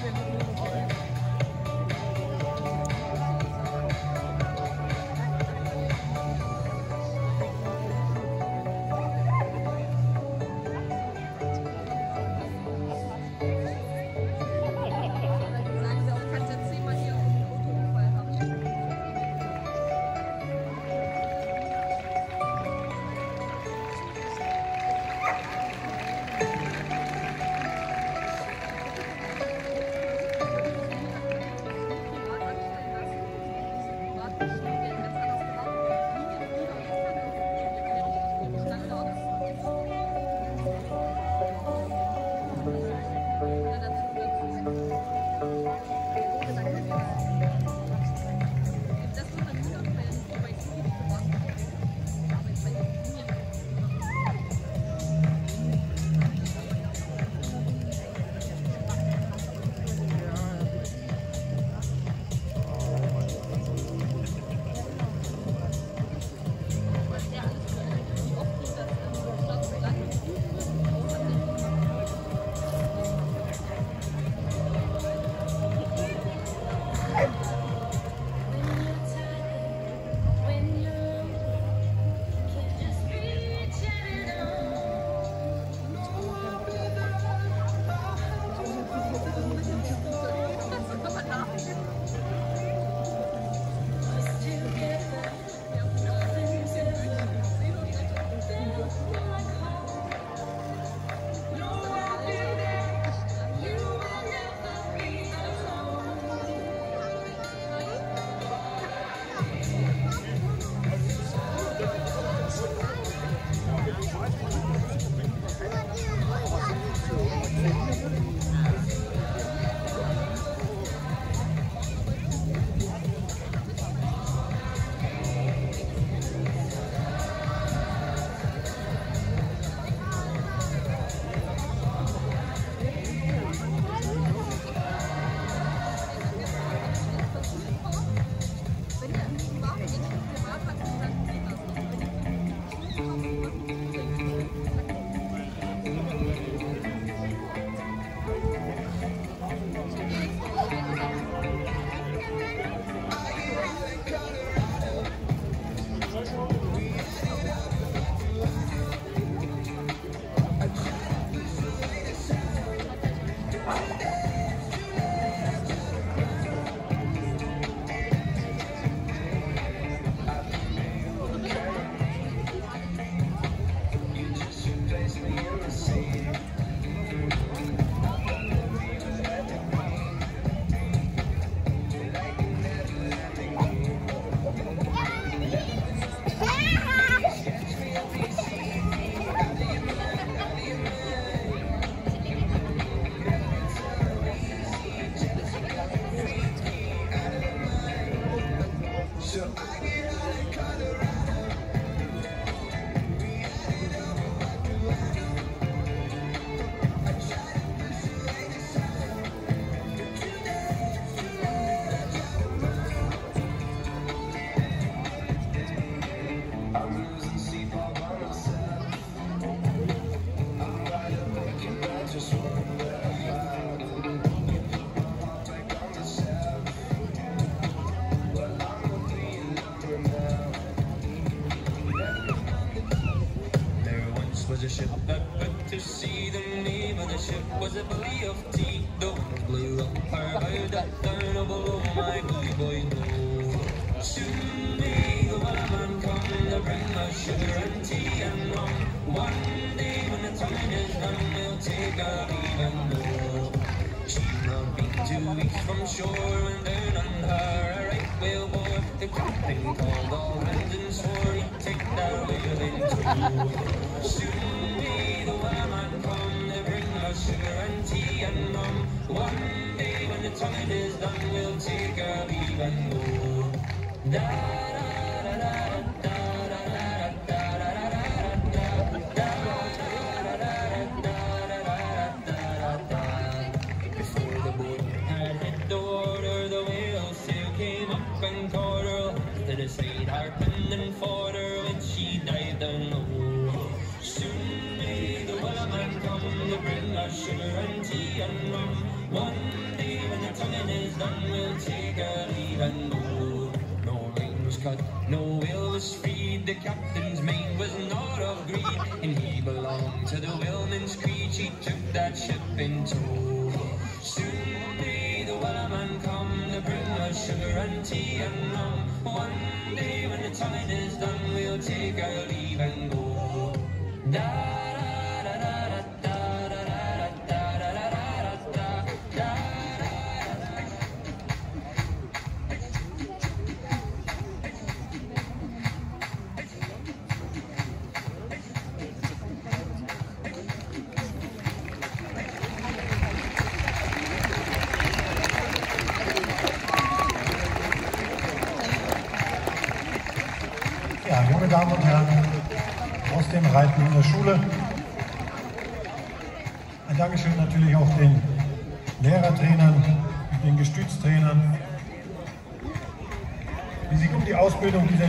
Thank you. Was a belly of tea. Wind blew up her bow, that down oh, below my bully boy. Soon may the wellerman come to bring us sugar and tea and rum. One day when the time is done, we'll take our and go. She's not been two weeks from shore and down on her a right whale bore. The captain called all hands and swore he'd take whale in tow. Soon may the Wellerman sugar and tea and rum. One day when the tide is done, we'll take our leave and go. Da rush and tea and rum. One day when the tonguing is done, we'll take our leave and go. No line was cut, no will was freed. The captain's mind was not of greed, and he belonged to the whaleman's creed. She took that ship in tow. Soon may the wellerman come to bring us sugar and tea and rum. One day when the tonguing is done, we'll take our leave. Junge Damen und Herren aus dem Reiten in der Schule. Ein Dankeschön natürlich auch den Lehrertrainern, den Gestütztrainern, die sich um die Ausbildung dieser